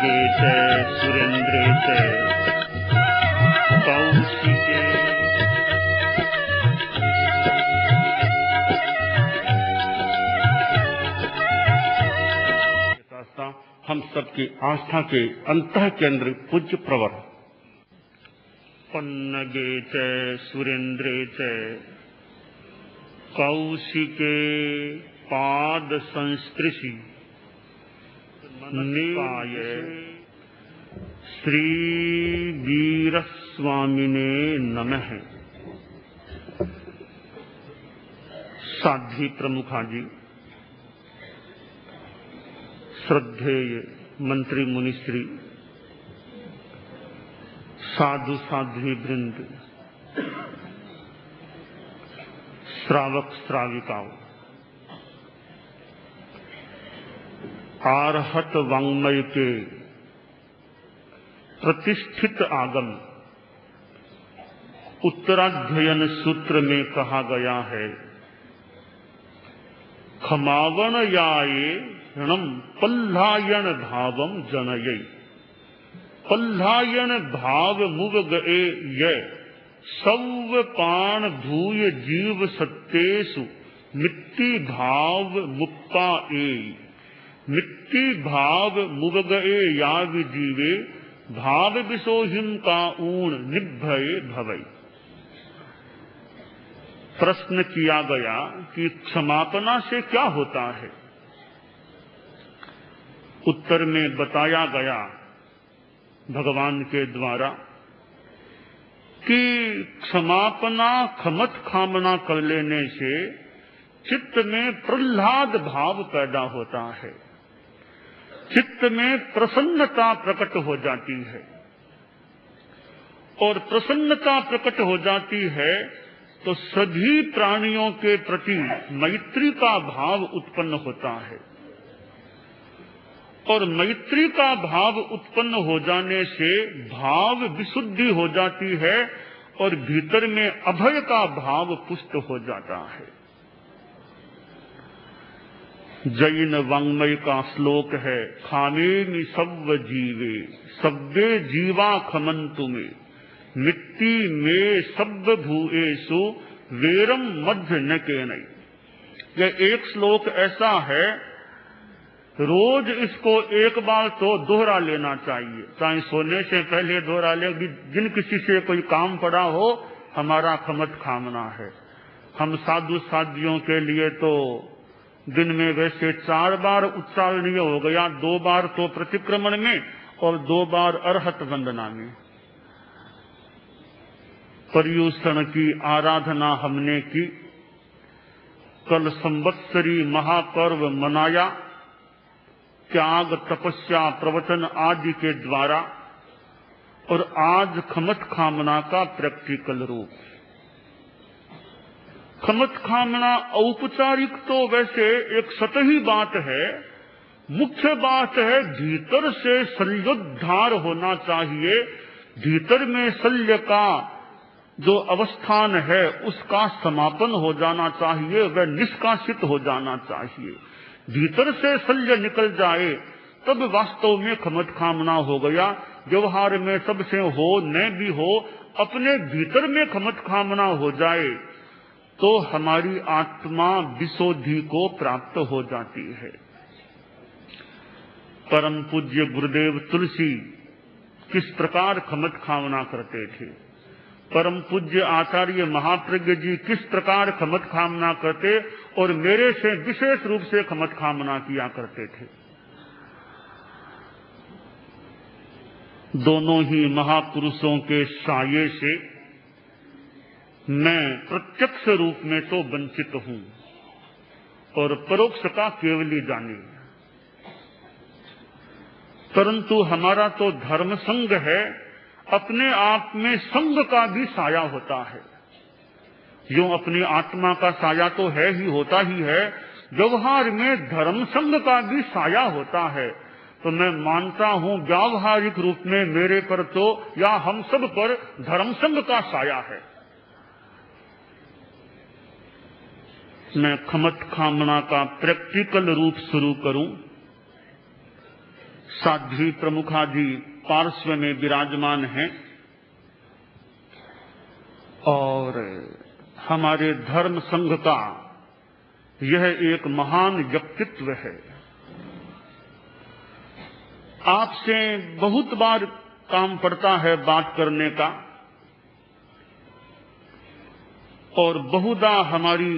सुरेन्द्रे च कौशिके। हम सबकी आस्था के अंत केंद्र पूज्य प्रवर। पन्नगे च सुरेन्द्रे च कौशिके पाद संस्पृशि। निवाय श्री वीर स्वामिने नमः। साध्वी प्रमुखा जी श्रद्धेय मंत्री मुनिश्री, साधु साध्वी वृंद, श्रावक श्राविकाओं। आरहत वांग्मय के प्रतिष्ठित आगम। उत्तराध्ययन सूत्र में कहा गया है, खमावन याये ऋणम पल्लायन भावम जनय। पल्लायन भाव मुग गए ये, सव पाण भूय जीव सत्येशु मिट्टी भाव मुक्ता ए मिट्टी भाव मुग गए याग जीवे, भाव विशोहिम का ऊण निभय भवई प्रश्न किया गया कि क्षमापना से क्या होता है? उत्तर में बताया गया भगवान के द्वारा कि क्षमापना खमत खामना कर लेने से चित्त में प्रहलाद भाव पैदा होता है। चित्त में प्रसन्नता प्रकट हो जाती है। और प्रसन्नता प्रकट हो जाती है तो सभी प्राणियों के प्रति मैत्री का भाव उत्पन्न होता है। और मैत्री का भाव उत्पन्न हो जाने से भाव विशुद्धि हो जाती है और भीतर में अभय का भाव पुष्ट हो जाता है। जैन वांग्मय का श्लोक है खामेमि सव्व जीवे, सव्वे जीवा खमन में। मिट्टी में सब्ब भूएसु वेरम मध्य न के नहीं यह एक श्लोक ऐसा है, रोज इसको एक बार तो दोहरा लेना चाहिए। चाहे सोने से पहले दोहरा ले जिन किसी से कोई काम पड़ा हो, हमारा खमत खामना है। हम साधु साधियों के लिए तो दिन में वैसे चार बार उच्चारणीय हो गया, दो बार तो प्रतिक्रमण में और दो बार अरहत वंदना में। पर्यूषण की आराधना हमने की। कल संवत्सरी महापर्व मनाया। त्याग तपस्या प्रवचन आदि के द्वारा और आज खमत खामना का प्रैक्टिकल रूप। खमत खामना औपचारिक तो वैसे एक सतही बात है, मुख्य बात है भीतर से शल्योद्धार होना चाहिए। भीतर में शल्य का जो अवस्थान है, उसका समापन हो जाना चाहिए, वह निष्कासित हो जाना चाहिए। भीतर से शल्य निकल जाए, तब वास्तव में खमत खामना हो गया। व्यवहार में सबसे हो न भी हो, अपने भीतर में खमत खामना हो जाए तो हमारी आत्मा विशोधि को प्राप्त हो जाती है। परम पूज्य गुरुदेव तुलसी किस प्रकार खमत खामना करते थे? परम पूज्य आचार्य महाप्रज्ञ जी किस प्रकार खमत खामना करते और मेरे से विशेष रूप से खमत खामना किया करते थे? दोनों ही महापुरुषों के साये से मैं प्रत्यक्ष रूप में तो वंचित हूँ और परोक्ष का केवली जानी। परंतु हमारा तो धर्म संग है, अपने आप में संग का भी साया होता है। जो अपनी आत्मा का साया तो है ही, होता ही है, व्यवहार में धर्म संग का भी साया होता है। तो मैं मानता हूँ, व्यावहारिक रूप में मेरे पर तो या हम सब पर धर्म संग का साया है। मैं खमत खामना का प्रैक्टिकल रूप शुरू करूँ। साध्वी प्रमुखा जी पार्श्व में विराजमान हैं और हमारे धर्म संघ का यह एक महान व्यक्तित्व है। आपसे बहुत बार काम पड़ता है बात करने का और बहुधा हमारी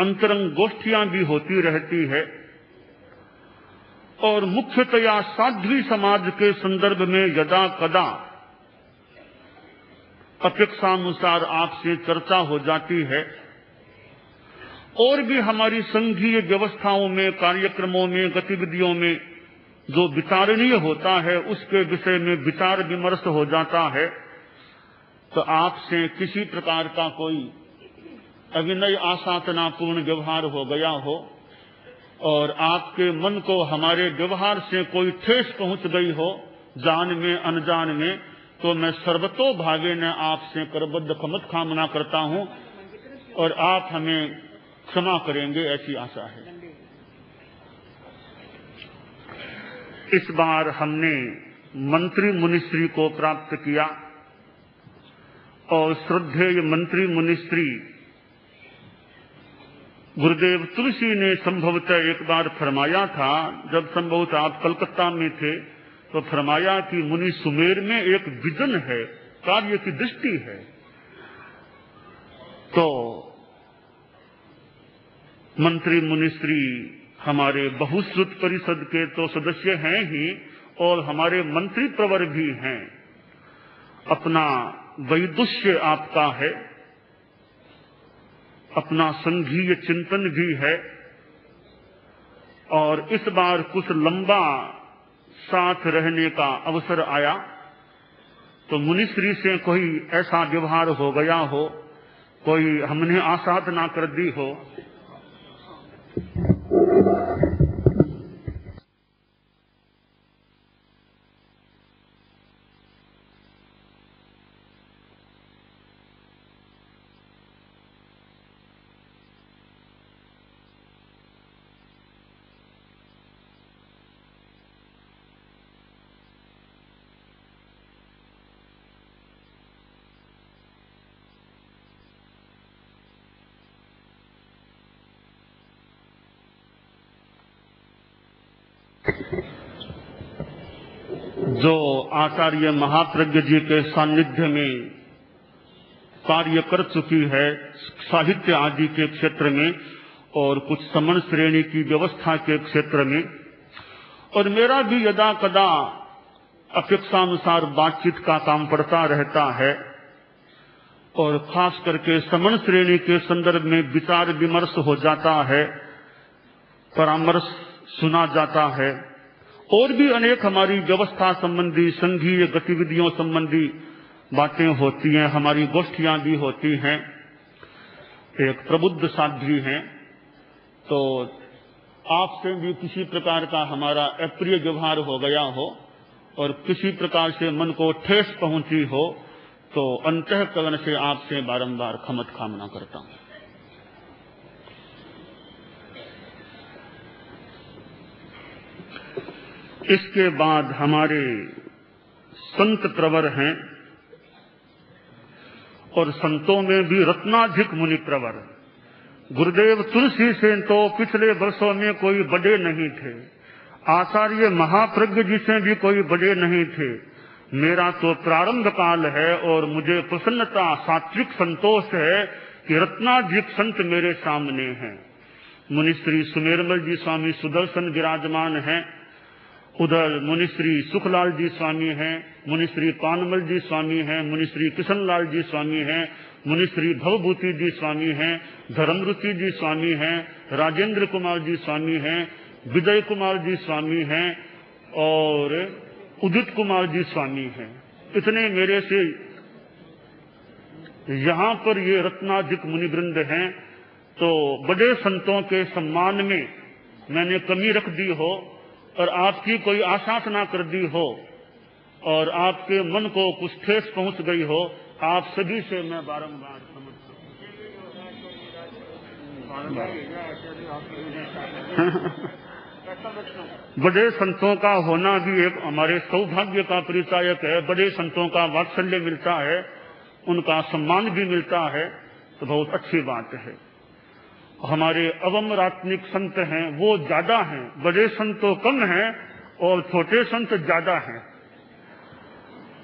अंतरंग गोष्ठियाँ भी होती रहती है। और मुख्यतया साध्वी समाज के संदर्भ में यदा कदा अपेक्षानुसार आपसे चर्चा हो जाती है। और भी हमारी संघीय व्यवस्थाओं में, कार्यक्रमों में, गतिविधियों में जो विचारणीय होता है, उसके विषय में विचार विमर्श हो जाता है। तो आपसे किसी प्रकार का कोई अभिनय आसातनापूर्ण व्यवहार हो गया हो और आपके मन को हमारे व्यवहार से कोई ठेस पहुँच गई हो, जान में, अनजान में तो मैं सर्वतो भागे ने आपसे करबद्ध खमत कामना करता हूँ और आप हमें क्षमा करेंगे, ऐसी आशा है। इस बार हमने मंत्री मुनिश्री को प्राप्त किया और श्रद्धेय मंत्री मुनिश्री गुरुदेव तुलसी ने संभवतः एक बार फरमाया था, जब संभवतः आप कलकत्ता में थे तो फरमाया कि मुनि सुमेर में एक विजन है, कार्य की दृष्टि है। तो मंत्री मुनिश्री हमारे बहुश्रुत परिषद के तो सदस्य हैं ही, और हमारे मंत्री प्रवर भी हैं। अपना वैदुष्य आपका है। अपना संघीय चिंतन भी है। और इस बार कुछ लंबा साथ रहने का अवसर आया। तो मुनिश्री से कोई ऐसा व्यवहार हो गया हो, कोई हमने आसाधना कर दी हो? जो आचार्य महाप्रज्ञ जी के सानिध्य में कार्य कर चुकी है, साहित्य आदि के क्षेत्र में और कुछ समन श्रेणी की व्यवस्था के क्षेत्र में, और मेरा भी यदा कदा अपेक्षानुसार बातचीत का काम पड़ता रहता है, और खास करके समन श्रेणी के संदर्भ में विचार विमर्श हो जाता है, परामर्श सुना जाता है और भी अनेक हमारी व्यवस्था संबंधी, संघीय गतिविधियों संबंधी बातें होती हैं, हमारी गोष्ठियाँ भी होती हैं। एक प्रबुद्ध साध्वी हैं। तो आपसे भी किसी प्रकार का हमारा अप्रिय व्यवहार हो गया हो और किसी प्रकार से मन को ठेस पहुँची हो तो अंतकरण से आपसे बारंबार खमत कामना करता हूँ। इसके बाद हमारे संत प्रवर हैं और संतों में भी रत्नाधिक मुनि प्रवर। गुरुदेव तुलसी से तो पिछले वर्षों में कोई बड़े नहीं थे। आचार्य महाप्रज्ञ जी से भी कोई बड़े नहीं थे। मेरा तो प्रारंभ काल है और मुझे प्रसन्नता, सात्विक संतोष है कि रत्नाधिक संत मेरे सामने हैं। मुनिश्री सुमेरमल जी स्वामी सुदर्शन विराजमान हैं। उधर मुनिश्री सुखलाल जी स्वामी हैं मुनिश्री पानमल जी स्वामी हैं मुनिश्री किशनलाल जी स्वामी हैं मुनिश्री भवभूति जी स्वामी हैं, धर्मरुचि जी स्वामी हैं, राजेंद्र कुमार जी स्वामी हैं, विजय कुमार जी स्वामी हैं और उदित कुमार जी स्वामी हैं। इतने मेरे से यहाँ पर ये रत्नाधिक मुनिवृंद हैं तो बड़े संतों के सम्मान में मैंने कमी रख दी हो और आपकी कोई आशासना कर दी हो और आपके मन को कुछ ठेस पहुँच गई हो आप सभी से मैं बारंबार बड़े संतों का होना भी एक हमारे सौभाग्य का परिचायक है बड़े संतों का वात्सल्य मिलता है उनका सम्मान भी मिलता है तो बहुत अच्छी बात है। हमारे अवमरात्मिक संत हैं, वो ज़्यादा हैं, बड़े संत तो कम हैं, और छोटे संत ज़्यादा हैं।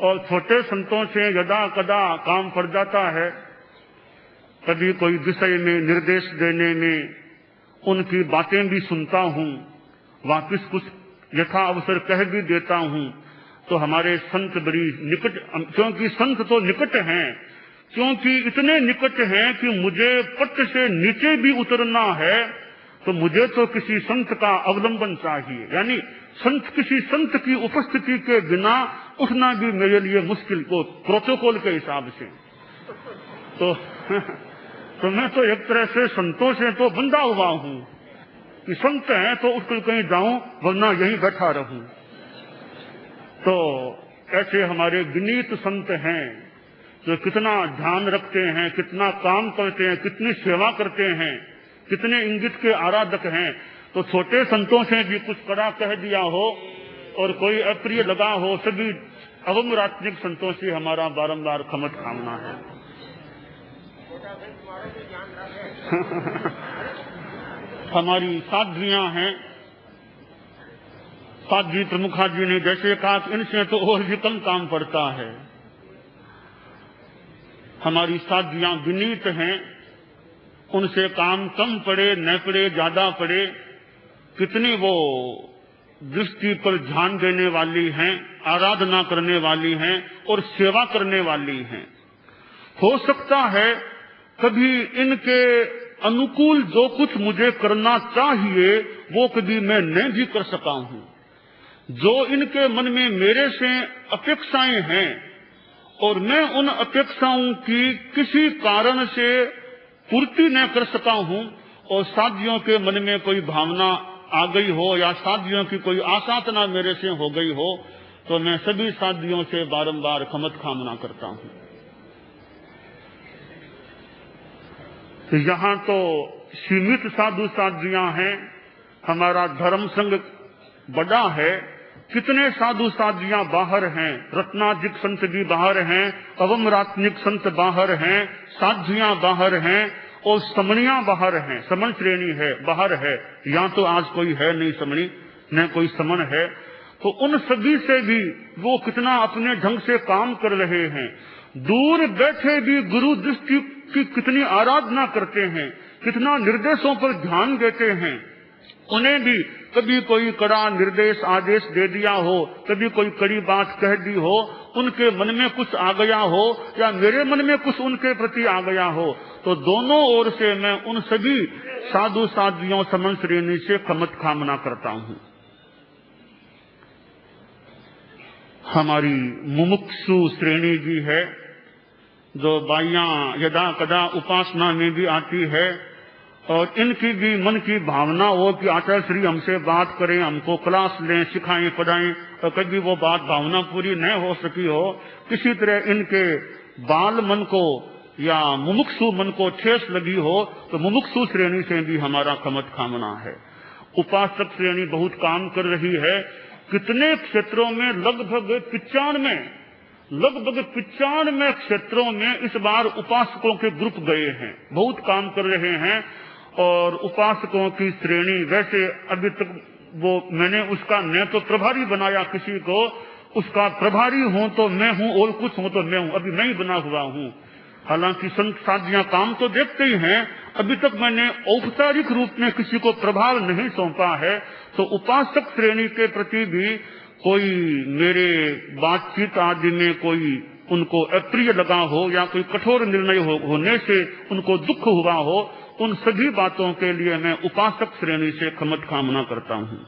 और छोटे संतों से यदा कदा काम पड़ जाता है, कभी कोई विषय में निर्देश देने में उनकी बातें भी सुनता हूँ, वापिस कुछ यथा अवसर कह भी देता हूँ तो हमारे संत बड़ी निकट, क्योंकि संत तो निकट हैं क्योंकि इतने निकट हैं कि मुझे पट से नीचे भी उतरना है तो मुझे तो किसी संत का अवलंबन चाहिए। यानी संत किसी संत की उपस्थिति के बिना उठना भी मेरे लिए मुश्किल को प्रोटोकॉल के हिसाब से। तो तो मैं तो एक तरह से संतों से तो बंधा हुआ हूँ कि संत है तो उसको कहीं जाऊँ, वरना यहीं बैठा रहूँ। तो ऐसे हमारे विनीत संत हैं। जो कितना ध्यान रखते हैं, कितना काम करते हैं, कितनी सेवा करते हैं, कितने इंगित के आराधक हैं। तो छोटे संतों से भी कुछ कड़ा कह दिया हो और कोई अप्रिय लगा हो, सभी अवमरात्मिक संतों से हमारा बारंबार खमत खामना है। हमारी साध्वियाँ हैं। साध्वी प्रमुखा जी ने जैसे कहा इनसे तो और भी कम काम पड़ता है। हमारी साध्वियाँ विनीत हैं। उनसे काम कम पड़े न पड़े ज़्यादा पड़े। कितनी वो दृष्टि पर ध्यान देने वाली हैं, आराधना करने वाली हैं और सेवा करने वाली हैं। हो सकता है कभी इनके अनुकूल जो कुछ मुझे करना चाहिए, वो कभी मैं नहीं भी कर सका हूँ। जो इनके मन में मेरे से अपेक्षाएँ हैं और मैं उन अपेक्षाओं की किसी कारण से पूर्ति न कर सका हूँ, और साधियों के मन में कोई भावना आ गई हो या साधियों की कोई आसाधना मेरे से हो गई हो तो मैं सभी साधियों से बारंबार खमत खामना करता हूँ। तो यहाँ तो सीमित साधु साधियाँ हैं। हमारा धर्म संघ बड़ा है। कितने साधु साधियाँ बाहर हैं? रत्नाजिक संत भी बाहर हैं, अवमरात्मिक संत बाहर हैं साधियाँ बाहर हैं और समणिया बाहर हैं। समन श्रेणी है, बाहर है। या तो आज कोई है नहीं समणी न कोई समन है। तो उन सभी से भी वो कितना अपने ढंग से काम कर रहे हैं। दूर बैठे भी गुरु दृष्टि की कितनी आराधना करते हैं, कितना निर्देशों पर ध्यान देते हैं। उन्हें भी, कभी कोई कड़ा निर्देश, आदेश दे दिया हो, कभी कोई कड़ी बात कह दी हो, उनके मन में कुछ आ गया हो, या मेरे मन में कुछ उनके प्रति आ गया हो तो दोनों ओर से मैं उन सभी साधु साधियों समन श्रेणी से खमत कामना करता हूँ। हमारी मुमुक्षु श्रेणी भी है, जो बाइया यदा कदा उपासना में भी आती है और इनकी भी मन की भावना हो कि आचार्य श्री हमसे बात करें, हमको क्लास लें, सिखाएँ, पढ़ाएँ, और कभी वो बात भावना पूरी न हो सकी हो, किसी तरह इनके बाल मन को या मुमुक्षु मन को ठेस लगी हो तो मुमुक्षु श्रेणी से भी हमारा कमत कामना है। उपासक श्रेणी बहुत काम कर रही है। कितने क्षेत्रों में, लगभग पिचानवे लगभग पिचानवे क्षेत्रों में इस बार उपासकों के ग्रुप गए हैं। बहुत काम कर रहे हैं। और उपासकों की श्रेणी वैसे अभी तक वो मैंने उसका न तो प्रभारी बनाया किसी को उसका प्रभारी हूँ तो मैं हूँ और कुछ हूँ तो मैं हूँ अभी नहीं बना हुआ हूँ। हालाँकि संत साधियाँ काम तो देखते ही हैं अभी तक मैंने औपचारिक रूप में किसी को प्रभाव नहीं सौंपा है तो उपासक श्रेणी के प्रति भी कोई मेरे बातचीत आदि में कोई उनको अप्रिय लगा हो या कोई कठोर निर्णय हो, होने से उनको दुख हुआ हो उन सभी बातों के लिए मैं उपासक श्रेणी से खमत कामना करता हूँ।